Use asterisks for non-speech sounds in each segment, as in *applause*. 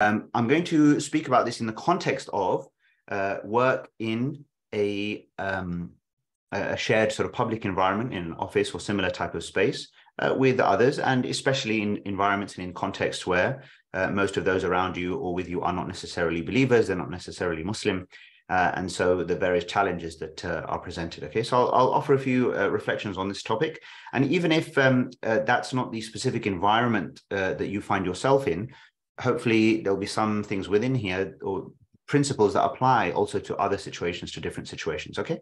Um, I'm going to speak about this in the context of uh, work in a, um, a shared sort of public environment in an office or similar type of space uh, with others, and especially in environments and in contexts where uh, most of those around you or with you are not necessarily believers, they're not necessarily Muslim. Uh, and so the various challenges that uh, are presented. Okay, so I'll, I'll offer a few uh, reflections on this topic. And even if um, that's not the specific environment that you find yourself in, hopefully there'll be some things within here or principles that apply also to other situations, to different situations. Okay.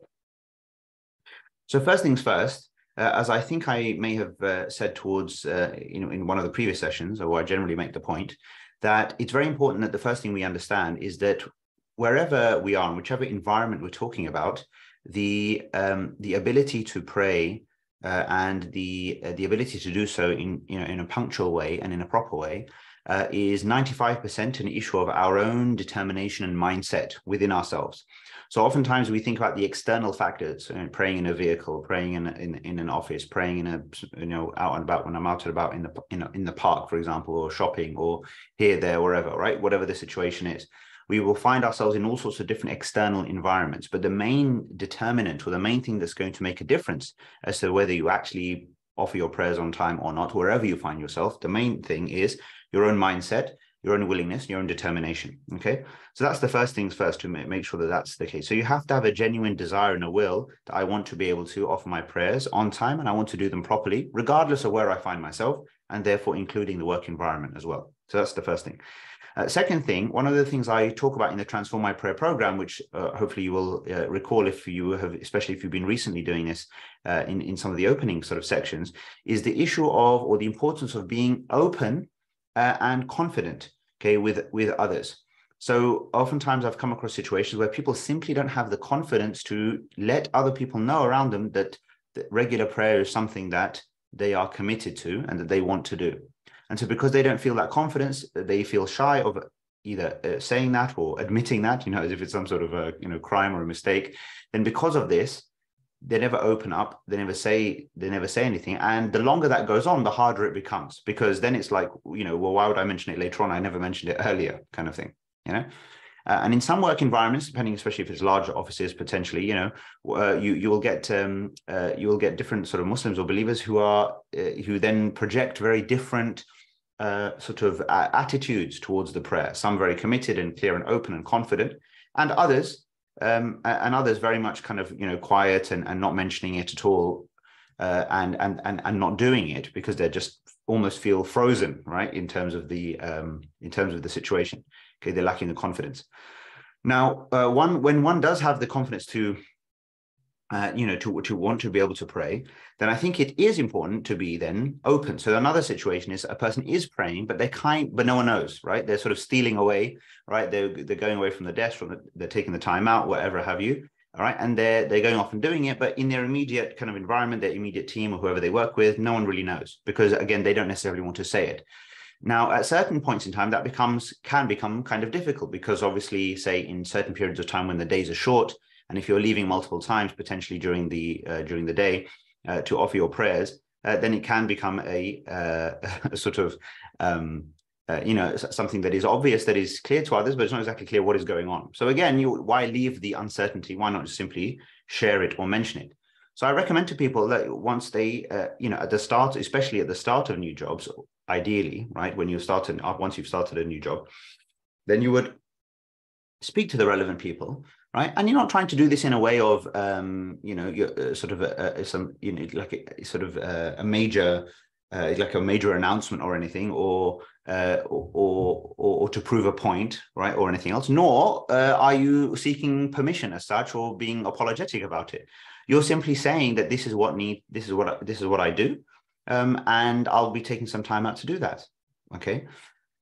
So first things first, uh, as I think I may have uh, said towards, uh, you know, in one of the previous sessions, or I generally make the point that it's very important that the first thing we understand is that wherever we are, in whichever environment we're talking about, the um, the ability to pray uh, and the uh, the ability to do so in you know in a punctual way and in a proper way uh, is 95% an issue of our own determination and mindset within ourselves. So oftentimes we think about the external factors, you know, praying in a vehicle, praying in, in in an office, praying in a you know out and about when I'm out and about in the in, in the park, for example, or shopping, or here, there, wherever, right? Whatever the situation is, we will find ourselves in all sorts of different external environments. But the main determinant, or the main thing that's going to make a difference as to whether you actually offer your prayers on time or not, wherever you find yourself, the main thing is your own mindset your own willingness, your own determination. Okay. So that's the first things first to make sure that that's the case. So you have to have a genuine desire and a will that I want to be able to offer my prayers on time and I want to do them properly, regardless of where I find myself, and therefore including the work environment as well. So that's the first thing. Uh, second thing, one of the things I talk about in the Transform My Prayer program, which uh, hopefully you will uh, recall if you have, especially if you've been recently doing this uh, in, in some of the opening sort of sections, is the issue of or the importance of being open uh, and confident okay, with, with others. So oftentimes I've come across situations where people simply don't have the confidence to let other people know around them that, that regular prayer is something that they are committed to and that they want to do. And so because they don't feel that confidence, they feel shy of either uh, saying that or admitting that, you know, as if it's some sort of a, you know, crime or a mistake. Then because of this, they never open up they never say they never say anything and the longer that goes on the harder it becomes because then it's like you know well why would i mention it later on i never mentioned it earlier kind of thing you know uh, and in some work environments depending especially if it's larger offices potentially you know uh, you you will get um, uh, you will get different sort of muslims or believers who are uh, who then project very different uh, sort of attitudes towards the prayer. Some very committed and clear and open and confident and others um, and others very much kind of you know quiet and, and not mentioning it at all uh, and, and and and not doing it because they just almost feel frozen right in terms of the um, in terms of the situation. Okay they're lacking the confidence. Now uh, one when one does have the confidence to uh, you know, to, to want to be able to pray, then I think it is important to be then open. So another situation is a person is praying, but they're kind, but no one knows, right? They're sort of stealing away, right? They're, they're going away from the desk, from the, they're taking the time out, whatever have you. All right. And they're, they're going off and doing it, but in their immediate kind of environment, their immediate team or whoever they work with, no one really knows because again, they don't necessarily want to say it. Now, at certain points in time, that becomes can become kind of difficult because obviously, say in certain periods of time when the days are short, and if you're leaving multiple times, potentially during the uh, during the day, uh, to offer your prayers, uh, then it can become a, uh, *laughs* a sort of um, uh, you know something that is obvious, that is clear to others, but it's not exactly clear what is going on. So again, you why leave the uncertainty? Why not just simply share it or mention it? So I recommend to people that once they, uh, you know, at the start, especially at the start of new jobs, ideally, right, when you start and once you've started a new job, then you would speak to the relevant people right? And you're not trying to do this in a way of um, you know you're uh, sort of a, a, some you know like a, sort of a, a major uh, like a major announcement or anything or, uh, or, or, or to prove a point right or anything else. Nor uh, are you seeking permission as such or being apologetic about it. You're simply saying that this is what need this is what this is what i do um, and i'll be taking some time out to do that okay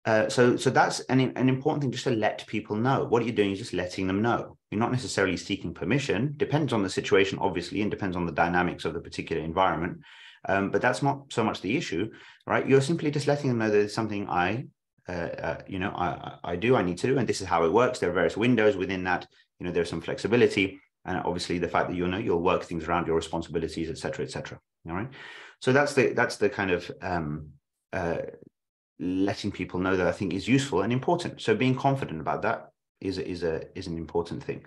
uh, so, so that's an, an important thing just to let people know. What you're doing is just letting them know. You're not necessarily seeking permission. Depends on the situation, obviously, and depends on the dynamics of the particular environment. Um, but that's not so much the issue, right? You're simply just letting them know that it's something I, uh, uh, you know, I, I do, I need to do, and this is how it works. There are various windows within that. You know, there's some flexibility, and obviously the fact that you know you'll work things around your responsibilities, etc., etc. all right. So that's the that's the kind of um, uh, letting people know that I think is useful and important. So being confident about that is is a is an important thing.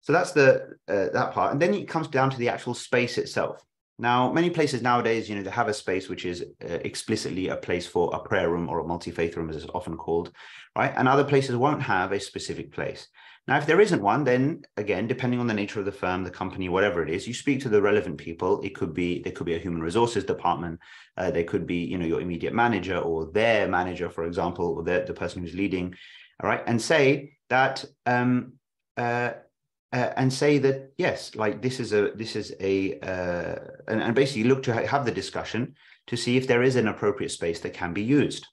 So that's the uh, that part, and then it comes down to the actual space itself. Now, many places nowadays, you know, they have a space which is uh, explicitly a place for a prayer room or a multi-faith room, as it's often called, right? And other places won't have a specific place. Now, if there isn't one, then again, depending on the nature of the firm, the company, whatever it is, you speak to the relevant people. It could be there could be a human resources department, uh, there could be you know your immediate manager or their manager, for example, or the, the person who's leading, all right, and say that um, uh, uh, and say that yes, like this is a this is a uh, and, and basically look to have the discussion to see if there is an appropriate space that can be used.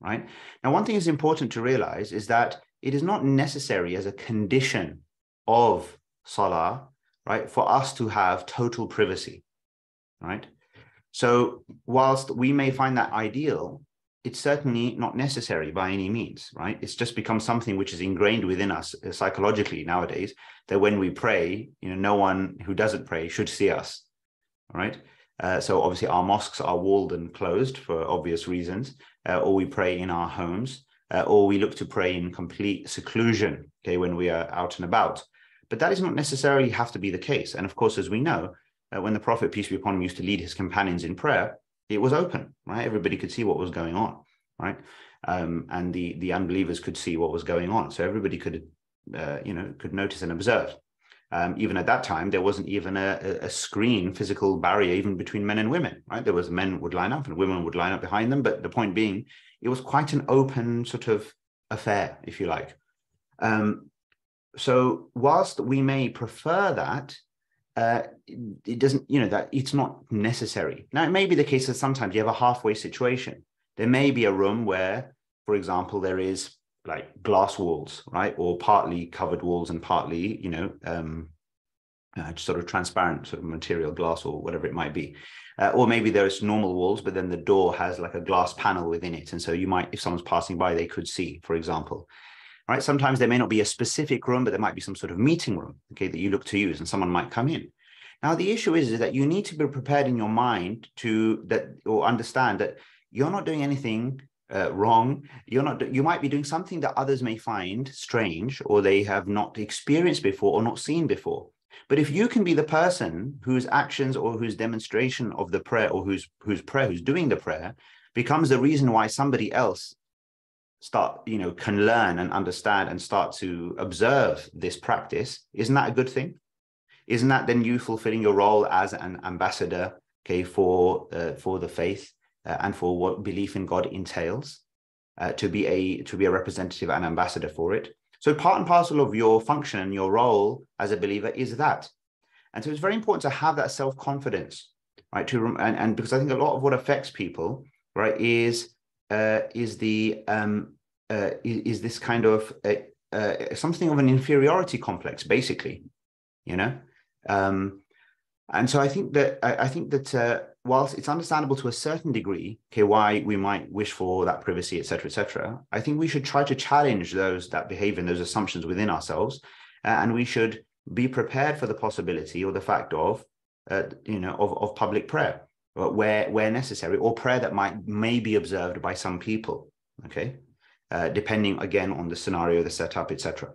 Right now, one thing is important to realize is that it is not necessary as a condition of salah, right, for us to have total privacy. Right. So whilst we may find that ideal, it's certainly not necessary by any means, right? It's just become something which is ingrained within us uh, psychologically nowadays that when we pray, you know, no one who doesn't pray should see us, right? Uh, so obviously our mosques are walled and closed for obvious reasons, uh, or we pray in our homes, uh, or we look to pray in complete seclusion, okay, when we are out and about. But that does not necessarily have to be the case. And of course, as we know, uh, when the Prophet, peace be upon him, used to lead his companions in prayer, it was open, right? Everybody could see what was going on, right? Um, and the the unbelievers could see what was going on, so everybody could, uh, you know, could notice and observe. Um, even at that time, there wasn't even a, a, screen, physical barrier, even between men and women, right? There was men would line up and women would line up behind them. But the point being, it was quite an open sort of affair, if you like. Um, so whilst we may prefer that, uh, it doesn't, you know, that it's not necessary. Now, it may be the case that sometimes you have a halfway situation. There may be a room where, for example, there is like glass walls, right, or partly covered walls and partly, you know, um, uh, sort of transparent sort of material, glass or whatever it might be. Uh, or maybe there's normal walls, but then the door has like a glass panel within it, and so you might, if someone's passing by, they could see, for example right? Sometimes there may not be a specific room, but there might be some sort of meeting room, okay, that you look to use, and someone might come in. Now, the issue is, is that you need to be prepared in your mind to that or understand that you're not doing anything uh, wrong. You're not. You might be doing something that others may find strange, or they have not experienced before, or not seen before. But if you can be the person whose actions or whose demonstration of the prayer, or whose whose prayer, who's doing the prayer, becomes the reason why somebody else start you know can learn and understand and start to observe this practice isn't that a good thing? Isn't that then you fulfilling your role as an ambassador okay for uh, for the faith uh, and for what belief in god entails uh, to be a to be a representative and ambassador for it so part and parcel of your function and your role as a believer is that and so it's very important to have that self-confidence right to and, and because i think a lot of what affects people right is uh, is the um, uh, is, is, this kind of uh, uh, something of an inferiority complex, basically, you know. Um, and so I think that I, I think that uh, whilst it's understandable to a certain degree, okay, why we might wish for that privacy, etc., etc., I think we should try to challenge those that behavior and those assumptions within ourselves, uh, and we should be prepared for the possibility or the fact of, you know, of, of public prayer where where necessary, or prayer that might may be observed by some people. Okay, uh, depending again on the scenario, the setup, etc.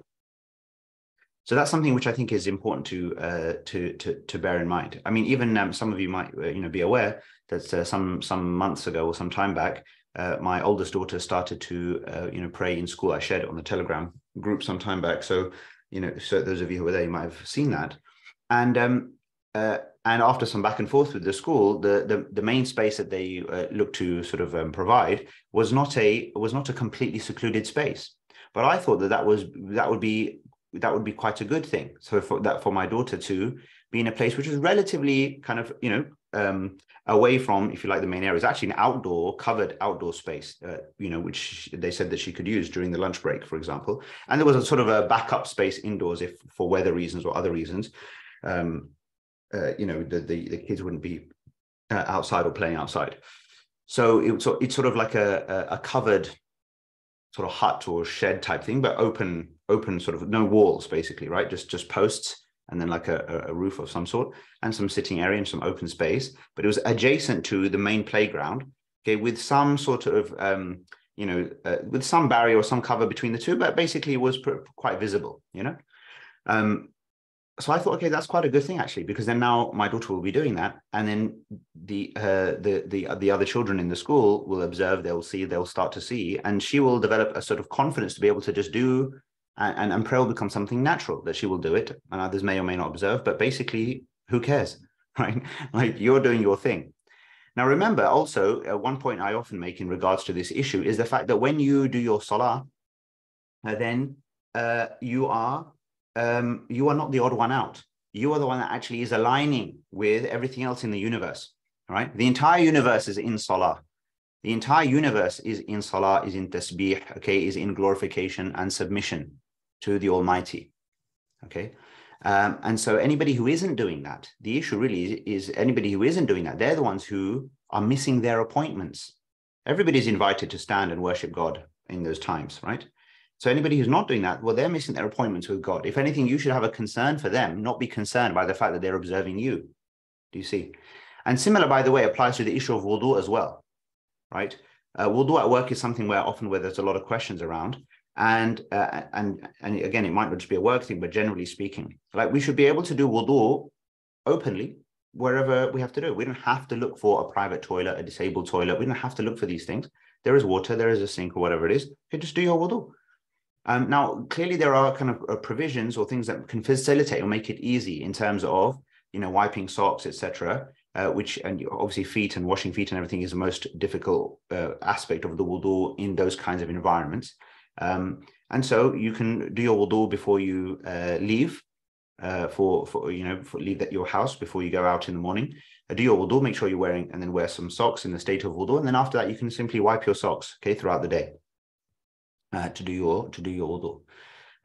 So that's something which I think is important to uh, to, to to bear in mind. I mean, even um, some of you might uh, you know be aware that uh, some some months ago or some time back, uh, my oldest daughter started to uh, you know pray in school. I shared it on the Telegram group some time back. So you know, so those of you who were there, you might have seen that. And um, uh, and after some back and forth with the school, the the, the main space that they looked to sort of um, provide was not a was not a completely secluded space. But I thought that that was that would be that would be quite a good thing. So for that for my daughter to be in a place which is relatively kind of you know um, away from, if you like, the main area. It's actually an outdoor, covered outdoor space, uh, you know, which they said that she could use during the lunch break, for example. And there was a sort of a backup space indoors if for weather reasons or other reasons. Um, uh, you know the, the, the kids wouldn't be uh, outside or playing outside so it, it's sort of like a, a covered sort of hut or shed type thing but open open sort of no walls basically right? Just just posts and then like a, a roof of some sort and some sitting area and some open space. But it was adjacent to the main playground okay, with some sort of, um, you know, uh, with some barrier or some cover between the two, but basically was quite visible, you know. Um, so I thought, okay, that's quite a good thing actually, because then now my daughter will be doing that, and then the uh, the the the other children in the school will observe, they'll see, they'll start to see, and she will develop a sort of confidence to be able to just do, and and prayer will become something natural that she will do it, and others may or may not observe, but basically, who cares, *laughs* right? Like you're doing your thing. Now, remember also, uh, one point I often make in regards to this issue is the fact that when you do your salah, uh, then uh, you are um, you are not the odd one out. You are the one that actually is aligning with everything else in the universe. Right? The entire universe is in salah. The entire universe is in salah, is in tasbih, okay, is in glorification and submission to the Almighty. Okay. Um, and so anybody who isn't doing that, the issue really is, is anybody who isn't doing that, they're the ones who are missing their appointments. Everybody's invited to stand and worship God in those times, right? So anybody who's not doing that, well, they're missing their appointments with God. If anything, you should have a concern for them, not be concerned by the fact that they're observing you. Do you see? And similar, by the way, applies to the issue of wudu as well, right? Uh, wudu at work is something where often where there's a lot of questions around and uh, and and again it might not just be a work thing but generally speaking like we should be able to do wudu openly wherever we have to do. We don't have to look for a private toilet a disabled toilet. We don't have to look for these things. There is water there is a sink or whatever it is. You just do your wudu. Um, now clearly there are kind of uh, provisions or things that can facilitate or make it easy in terms of you know wiping socks etc uh, which and obviously feet and washing feet and everything is the most difficult uh, aspect of the wudu in those kinds of environments um, and so you can do your wudu before you uh, leave uh, for, for, you know, for leave that your house before you go out in the morning. Uh, do your wudu, make sure you're wearing, and then wear some socks in the state of wudu. And then after that, you can simply wipe your socks, okay, throughout the day uh, to do your, to do your wudu.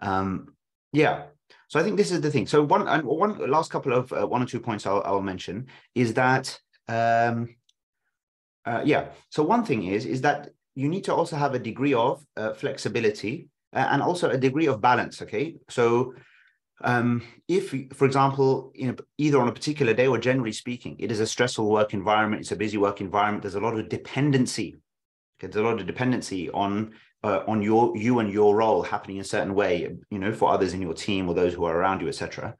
Um, yeah. So I think this is the thing. So one, one last couple of uh, one or two points I'll, I'll mention is that, um, uh, yeah. So one thing is, is that you need to also have a degree of uh, flexibility uh, and also a degree of balance. Okay, so um, if, for example, you know, either on a particular day or generally speaking, it is a stressful work environment, it's a busy work environment. There's a lot of dependency. Okay, there's a lot of dependency on uh, on your you and your role happening in a certain way. You know, for others in your team or those who are around you, etc.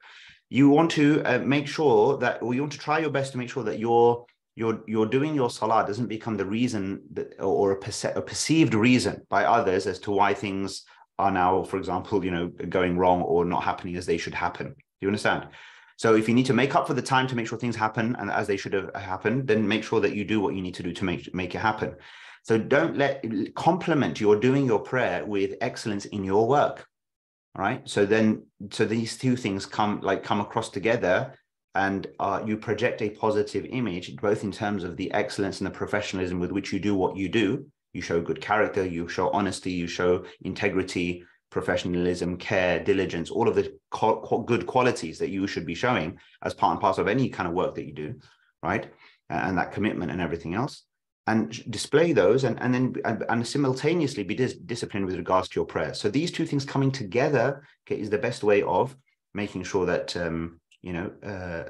You want to uh, make sure that, or you want to try your best to make sure that you're you're you're doing your salah doesn't become the reason that, or a, perce- a perceived reason by others as to why things are now, for example, you know, going wrong or not happening as they should happen. Do you understand? So if you need to make up for the time to make sure things happen and as they should have happened, then make sure that you do what you need to do to make make it happen. So don't let complement your doing your prayer with excellence in your work. All right. So then so these two things come like come across together and uh, you project a positive image, both in terms of the excellence and the professionalism with which you do what you do. You show good character, you show honesty, you show integrity, professionalism, care, diligence, all of the good qualities that you should be showing as part and parcel of any kind of work that you do, right? And that commitment and everything else. And display those and, and then and, and simultaneously be dis- disciplined with regards to your prayers. So these two things coming together okay, is the best way of making sure that um, you know, uh,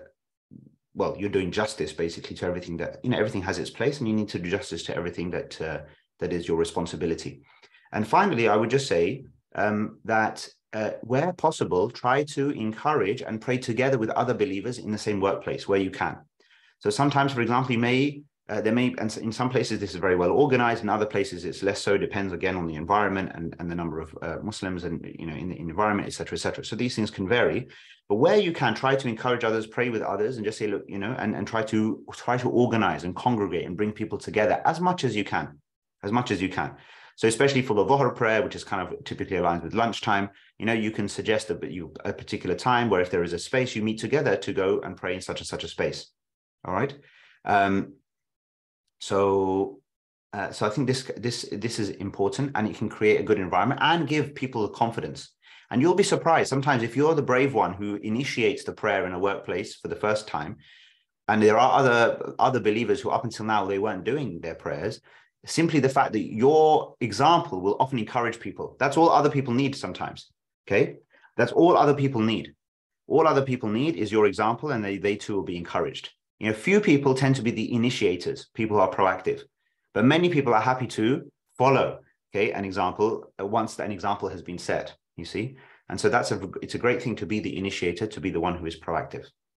well, you're doing justice basically to everything that you know. Everything has its place, and you need to do justice to everything that uh, that is your responsibility. And finally, I would just say um, that uh, where possible, try to encourage and pray together with other believers in the same workplace where you can. So sometimes, for example, you may uh, there may, and in some places this is very well organized. In other places it's less so. Depends again on the environment and, and the number of uh, Muslims and you know in the environment, etc., etc. So these things can vary. But where you can, try to encourage others, pray with others, and just say, look, you know, and, and try to try to organize and congregate and bring people together as much as you can, as much as you can. So especially for the Dhuhr prayer, which is kind of typically aligned with lunchtime, you know, you can suggest a, you, a particular time where if there is a space, you meet together to go and pray in such and such a space. All right. Um, so, uh, so I think this this this is important, and it can create a good environment and give people confidence. And you'll be surprised sometimes if you're the brave one who initiates the prayer in a workplace for the first time, and there are other other believers who up until now they weren't doing their prayers. Simply the fact that your example will often encourage people. That's all other people need sometimes. Okay, that's all other people need. All other people need is your example, and they they too will be encouraged. You know, few people tend to be the initiators, people who are proactive. But many people are happy to follow, okay, an example uh, once an example has been set, you see? And so that's a, it's a great thing to be the initiator, to be the one who is proactive.